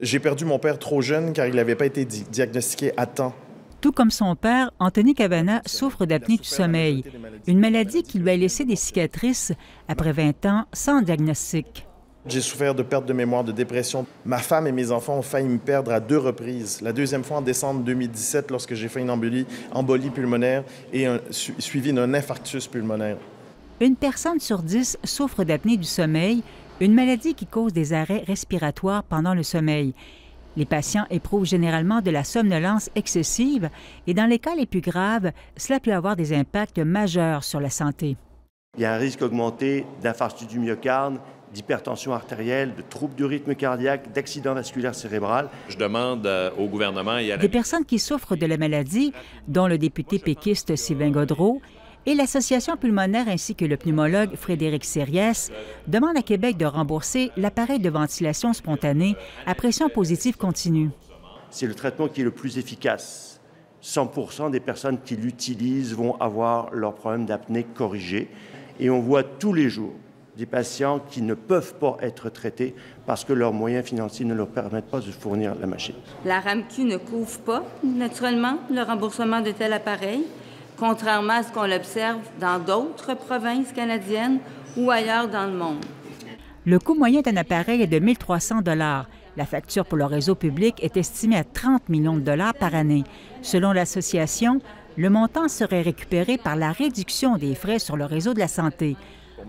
J'ai perdu mon père trop jeune car il n'avait pas été diagnostiqué à temps. Tout comme son père, Anthony Cavana souffre d'apnée du sommeil, une maladie qui lui a laissé des cicatrices après 20 ans sans diagnostic. J'ai souffert de perte de mémoire, de dépression. Ma femme et mes enfants ont failli me perdre à deux reprises. La deuxième fois en décembre 2017 lorsque j'ai fait une embolie, embolie pulmonaire et un, suivi d'un infarctus pulmonaire. Une personne sur dix souffre d'apnée du sommeil, une maladie qui cause des arrêts respiratoires pendant le sommeil. Les patients éprouvent généralement de la somnolence excessive et dans les cas les plus graves, cela peut avoir des impacts majeurs sur la santé. Il y a un risque augmenté d'infarctus du myocarde, d'hypertension artérielle, de troubles du rythme cardiaque, d'accident vasculaire cérébral. Je demande euh, au gouvernement et à la... Des personnes qui souffrent de la maladie, dont le député péquiste Sylvain Godreau, et l'Association pulmonaire ainsi que le pneumologue Frédéric Sériès demandent à Québec de rembourser l'appareil de ventilation spontanée à pression positive continue. C'est le traitement qui est le plus efficace. 100 des personnes qui l'utilisent vont avoir leur problème d'apnée corrigé. Et on voit tous les jours des patients qui ne peuvent pas être traités parce que leurs moyens financiers ne leur permettent pas de fournir la machine. La RAMQ ne couvre pas, naturellement, le remboursement de tel appareil contrairement à ce qu'on l'observe dans d'autres provinces canadiennes ou ailleurs dans le monde. Le coût moyen d'un appareil est de 1 300 La facture pour le réseau public est estimée à 30 millions de dollars par année. Selon l'association, le montant serait récupéré par la réduction des frais sur le réseau de la santé.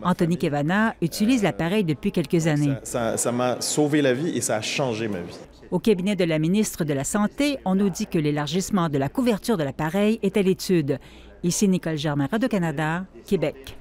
Anthony Kevana utilise l'appareil depuis quelques années. Ça m'a sauvé la vie et ça a changé ma vie. Au cabinet de la ministre de la Santé, on nous dit que l'élargissement de la couverture de l'appareil est à l'étude. Ici Nicole Germain, Radio-Canada, Québec.